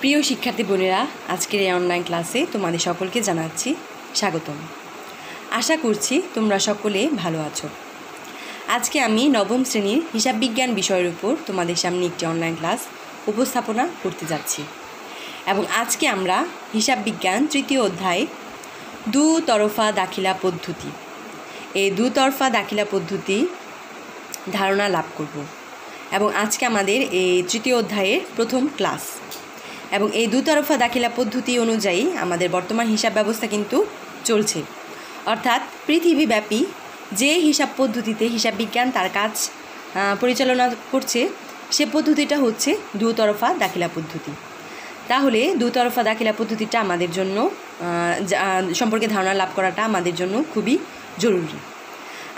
প্রিয় শিক্ষার্থী বোনেরা, আজকের এই অনলাইন ক্লাসে তোমাদের সকলকে জানাচ্ছি স্বাগতম। আশা করছি তোমরা সকলে ভালো আছো। আজকে আমি নবম শ্রেণির হিসাব বিজ্ঞান বিষয়ের উপর তোমাদের সামনে একটি অনলাইন ক্লাস উপস্থাপনা করতে যাচ্ছি। এবং আজকে আমরা হিসাব বিজ্ঞান তৃতীয় অধ্যায় দু তরফা দাখিলা পদ্ধতি। এই দুতরফা দাখিলা পদ্ধতি ধারণা লাভ করব। এবং আজকে আমাদের এই তৃতীয় অধ্যায়ের প্রথম ক্লাস এবং এই দুতরফা দাখিলা পদ্ধতি অনুযায়ী আমাদের বর্তমান হিসাব ব্যবস্থা কিন্তু চলছে। অর্থাৎ পৃথিবীব্যাপী যে হিসাব পদ্ধতিতে হিসাব বিজ্ঞান তার কাজ পরিচালনা করছে, সে পদ্ধতিটা হচ্ছে দুতরফা দাখিলা পদ্ধতি। তাহলে দুতরফা দাখিলা পদ্ধতিটা আমাদের জন্য সম্পর্কে ধারণা লাভ করাটা আমাদের জন্য খুবই জরুরি।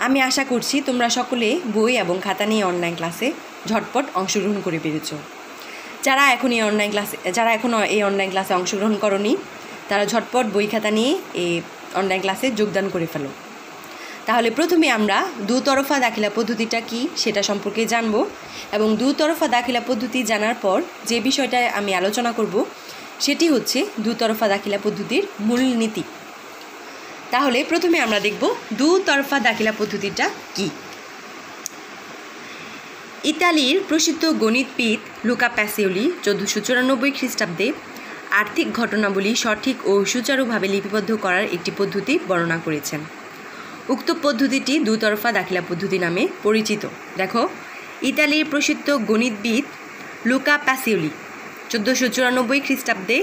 আমি আশা করছি তোমরা সকলে বই এবং খাতা নিয়ে অনলাইন ক্লাসে ঝটপট অংশগ্রহণ করে পেরেছ। যারা এখন এই অনলাইন ক্লাসে যারা এখনও এই অনলাইন ক্লাসে অংশগ্রহণ করনি, তারা ঝটপট বই খাতা নিয়ে এই অনলাইন ক্লাসে যোগদান করে ফেলো। তাহলে প্রথমে আমরা দুতরফা দাখিলা পদ্ধতিটা কি সেটা সম্পর্কে জানব এবং দুতরফা দাখিলা পদ্ধতি জানার পর যে বিষয়টা আমি আলোচনা করব, সেটি হচ্ছে দুতরফা দাখিলা পদ্ধতির মূলনীতি তাহলে প্রথমে আমরা দেখব দুতরফা দাখিলা পদ্ধতিটা কি। ইতালির প্রসিদ্ধ গণিতবিদ লুকা প্যাসিওলি চোদ্দোশো চুরানব্বই খ্রিস্টাব্দে আর্থিক ঘটনাবলী সঠিক ও সুচারুভাবে লিপিবদ্ধ করার একটি পদ্ধতি বর্ণনা করেছেন। উক্ত পদ্ধতিটি দুতরফা দাখিলা পদ্ধতি নামে পরিচিত। দেখো, ইতালির প্রসিদ্ধ গণিতবিদ লুকা প্যাসিওলি চোদ্দোশো চুরানব্বই খ্রিস্টাব্দে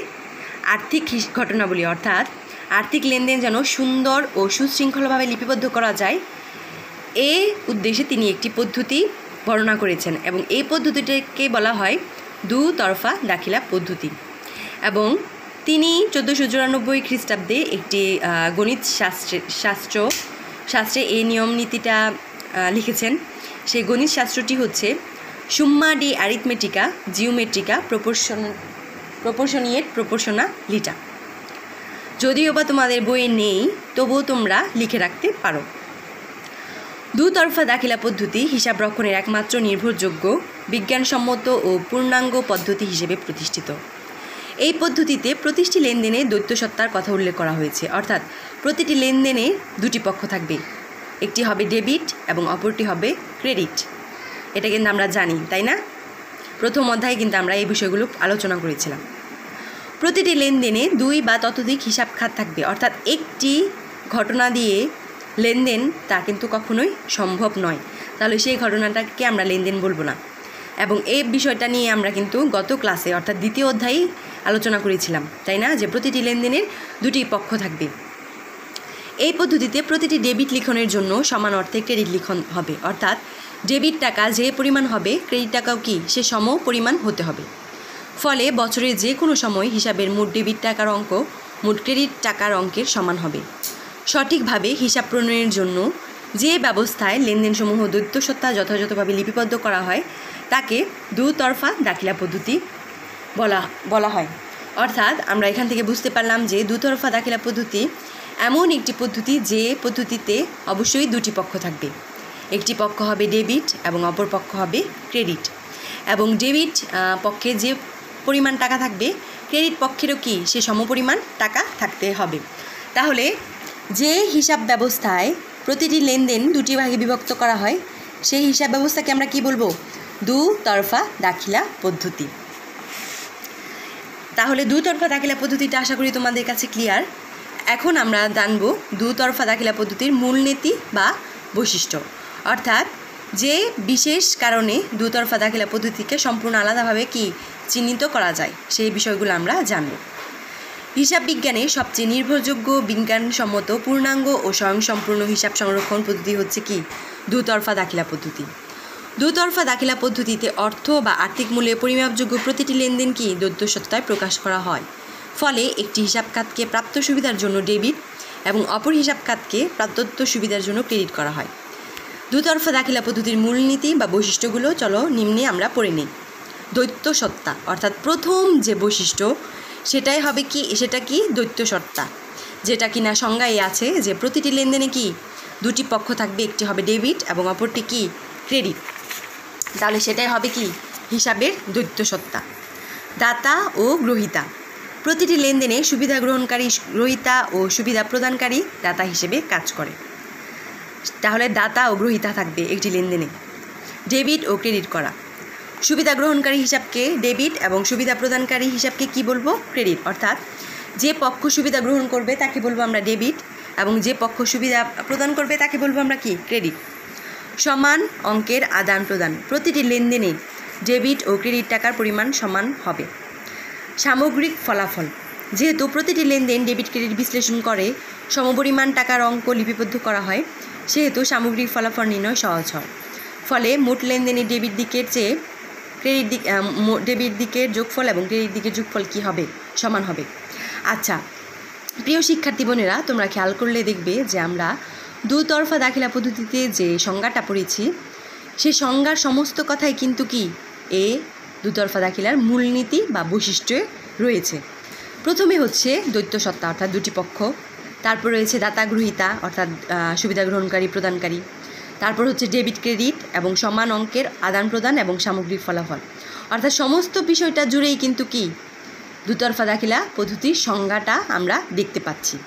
আর্থিক ঘটনাবলী অর্থাৎ আর্থিক লেনদেন যেন সুন্দর ও সুশৃঙ্খলভাবে লিপিবদ্ধ করা যায় এই উদ্দেশ্যে তিনি একটি পদ্ধতি বর্ণনা করেছেন এবং এই পদ্ধতিটিকে বলা হয় দুতরফা দাখিলা পদ্ধতি। এবং তিনি চোদ্দোশো চুরানব্বই খ্রিস্টাব্দে একটি গণিত শাস্ত্রে, শাস্ত্র, শাস্ত্রে এই নিয়ম নীতিটা লিখেছেন। সেই গণিত শাস্ত্রটি হচ্ছে সুম্মা ডি অ্যারিথমেটিকা জিওমেট্রিকা প্রপোর্শন প্রপোর্শনিয়েট প্রপোর্শনা লিটা যদিও বা তোমাদের বইয়ে নেই, তবুও তোমরা লিখে রাখতে পারো। দুতরফা দাখিলা পদ্ধতি হিসাব রক্ষণের একমাত্র নির্ভরযোগ্য, বিজ্ঞানসম্মত ও পূর্ণাঙ্গ পদ্ধতি হিসেবে প্রতিষ্ঠিত। এই পদ্ধতিতে প্রতিটি লেনদেনে দ্বৈত সত্তার কথা উল্লেখ করা হয়েছে। অর্থাৎ, প্রতিটি লেনদেনে দুটি পক্ষ থাকবে। একটি হবে ডেবিট এবং অপরটি হবে ক্রেডিট। এটা কিন্তু আমরা জানি, তাই না? প্রথম অধ্যায়ে কিন্তু আমরা এই বিষয়গুলো আলোচনা করেছিলাম। প্রতিটি লেনদেনে দুই বা ততোধিক হিসাব খাত থাকবে। অর্থাৎ একটি ঘটনা দিয়ে লেনদেন তা কিন্তু কখনোই সম্ভব নয়। তাহলে সেই ঘটনাটাকে আমরা লেনদেন বলব না। এবং এই বিষয়টা নিয়ে আমরা কিন্তু গত ক্লাসে, অর্থাৎ দ্বিতীয় অধ্যায়ে আলোচনা করেছিলাম, তাই না? যে প্রতিটি লেনদেনের দুটি পক্ষ থাকবে। এই পদ্ধতিতে প্রতিটি ডেবিট লিখনের জন্য সমান অর্থে ক্রেডিট লিখন হবে। অর্থাৎ ডেবিট টাকা যে পরিমাণ হবে, ক্রেডিট টাকাও কি? সে সম পরিমাণ হতে হবে। ফলে বছরের যে কোনো সময় হিসাবের মোট ডেবিট টাকার অঙ্ক, মোট ক্রেডিট টাকার অঙ্কের সমান হবে। সঠিকভাবে হিসাব প্রণয়নের জন্য যে ব্যবস্থায় লেনদেনসমূহ সত্তা যথাযথভাবে লিপিবদ্ধ করা হয়, তাকে দুতরফা দাখিলা পদ্ধতি বলা বলা হয়। অর্থাৎ আমরা এখান থেকে বুঝতে পারলাম যে দুতরফা দাখিলা পদ্ধতি এমন একটি পদ্ধতি যে পদ্ধতিতে অবশ্যই দুটি পক্ষ থাকবে। একটি পক্ষ হবে ডেবিট এবং অপর পক্ষ হবে ক্রেডিট। এবং ডেবিট পক্ষে যে পরিমাণ টাকা থাকবে, ক্রেডিট পক্ষেরও কি সে সমপরিমাণ টাকা থাকতে হবে। তাহলে যে হিসাব ব্যবস্থায় প্রতিটি লেনদেন দুটি ভাগে বিভক্ত করা হয়, সেই হিসাব ব্যবস্থাকে আমরা কি বলব? দুতরফা দাখিলা পদ্ধতি। তাহলে দুতরফা দাখিলা পদ্ধতিটা আশা করি তোমাদের কাছে ক্লিয়ার এখন আমরা জানব দুতরফা দাখিলা পদ্ধতির মূলনীতি বা বৈশিষ্ট্য। অর্থাৎ যে বিশেষ কারণে দুতরফা দাখিলা পদ্ধতিকে সম্পূর্ণ আলাদাভাবে কি চিহ্নিত করা যায়, সেই বিষয়গুলো আমরা জানব। হিসাব বিজ্ঞানে সবচেয়ে নির্ভরযোগ্য, বিজ্ঞানসম্মত, পূর্ণাঙ্গ ও স্বয়ংসম্পূর্ণ হিসাব সংরক্ষণ পদ্ধতি হচ্ছে কি? দুতরফা দাখিলা পদ্ধতি। দুতরফা দাখিলা পদ্ধতিতে অর্থ বা আর্থিক মূল্যে পরিমাপযোগ্য প্রতিটি লেনদেন কি দ্বৈত সত্তায় প্রকাশ করা হয়? ফলে একটি হিসাব খাতকে প্রাপ্ত সুবিধার জন্য ডেবিট এবং অপর হিসাব খাতকে প্রাপ্তত্ব সুবিধার জন্য ক্রেডিট করা হয়। দুতরফা দাখিলা পদ্ধতির মূলনীতি বা বৈশিষ্ট্যগুলো চলো নিম্নে আমরা পড়ে নিই। দ্বৈত সত্তা, অর্থাৎ প্রথম যে বৈশিষ্ট্য সেটাই হবে কি, সেটা কি দ্বৈত সত্তা যেটা কিনা সংজ্ঞায় আছে যে প্রতিটি লেনদেনে কি দুটি পক্ষ থাকবে, একটি হবে ডেবিট এবং অপরটি কি ক্রেডিট। তাহলে সেটাই হবে কি হিসাবের দ্বৈত সত্তা দাতা ও গ্রহীতা। প্রতিটি লেনদেনে সুবিধা গ্রহণকারী গ্রহীতা ও সুবিধা প্রদানকারী দাতা হিসেবে কাজ করে। তাহলে দাতা ও গ্রহীতা থাকবে একটি লেনদেনে। ডেবিট ও ক্রেডিট করা। সুবিধা গ্রহণকারী হিসাবকে ডেবিট এবং সুবিধা প্রদানকারী হিসাবকে কি বলব? ক্রেডিট। অর্থাৎ যে পক্ষ সুবিধা গ্রহণ করবে তাকে বলব আমরা ডেবিট এবং যে পক্ষ সুবিধা প্রদান করবে তাকে বলব আমরা কি? ক্রেডিট। সমান অঙ্কের আদান প্রদান। প্রতিটি লেনদেনে ডেবিট ও ক্রেডিট টাকার পরিমাণ সমান হবে। সামগ্রিক ফলাফল। যেহেতু প্রতিটি লেনদেন ডেবিট ক্রেডিট বিশ্লেষণ করে, সমপরিমাণ টাকার অঙ্ক লিপিবদ্ধ করা হয়, সেহেতু সামগ্রিক ফলাফল নির্ণয় সহজ হয়। ফলে মোট লেনদেনে ডেবিট দিকের চেয়ে ক্রেডিট দিক ডেবিট দিকের যোগফল এবং ক্রেডিট দিকের যোগফল কি হবে? সমান হবে। আচ্ছা প্রিয় শিক্ষার্থী বোনেরা, তোমরা খেয়াল করলে দেখবে যে আমরা দুতরফা দাখিলা পদ্ধতিতে যে সংজ্ঞাটা পড়েছি, সেই সংজ্ঞার সমস্ত কথাই কিন্তু কি? এ, দুতরফা দাখিলার মূলনীতি বা বৈশিষ্ট্যে রয়েছে। প্রথমে হচ্ছে দৈত্য সত্তা, অর্থাৎ দুটি পক্ষ। তারপর রয়েছে দাতা গ্রহীতা, অর্থাৎ সুবিধা গ্রহণকারী, প্রদানকারী। তারপর হচ্ছে ডেবিট ক্রেডিট এবং সমান অঙ্কের আদান প্রদান এবং সামগ্রিক ফলাফল। অর্থাৎ সমস্ত বিষয়টা জুড়েই কিন্তু কি? দুতরফা দাখিলা পদ্ধতির সংজ্ঞাটা আমরা দেখতে পাচ্ছি।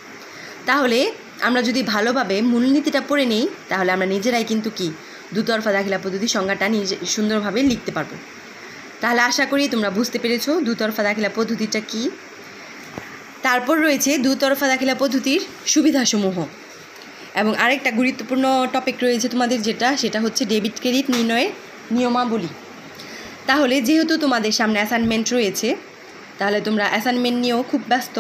তাহলে আমরা যদি ভালোভাবে মূলনীতিটা পড়ে নিই, তাহলে আমরা নিজেরাই কিন্তু কি? দুতরফা দাখিলা পদ্ধতির সংজ্ঞাটা নিজে সুন্দরভাবে লিখতে পারব। তাহলে আশা করি তোমরা বুঝতে পেরেছ দুতরফা দাখিলা পদ্ধতিটা কি। তারপর রয়েছে দুতরফা দাখিলা পদ্ধতির সুবিধাসমূহ। এবং আরেকটা গুরুত্বপূর্ণ টপিক রয়েছে তোমাদের যেটা, সেটা হচ্ছে ডেবিট ক্রেডিট নির্ণয়ের নিয়মাবলী। তাহলে যেহেতু তোমাদের সামনে অ্যাসাইনমেন্ট রয়েছে, তাহলে তোমরা অ্যাসাইনমেন্ট নিয়েও খুব ব্যস্ত।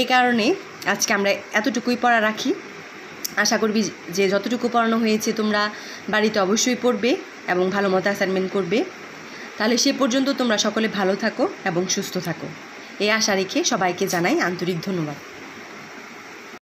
এই কারণে আজকে আমরা এতটুকুই পড়া রাখি। আশা করবি যে যতটুকু পড়ানো হয়েছে তোমরা বাড়িতে অবশ্যই পড়বে এবং ভালো মতো অ্যাসাইনমেন্ট করবে। তাহলে সে পর্যন্ত তোমরা সকলে ভালো থাকো এবং সুস্থ থাকো। এই আশা রেখে সবাইকে জানাই আন্তরিক ধন্যবাদ।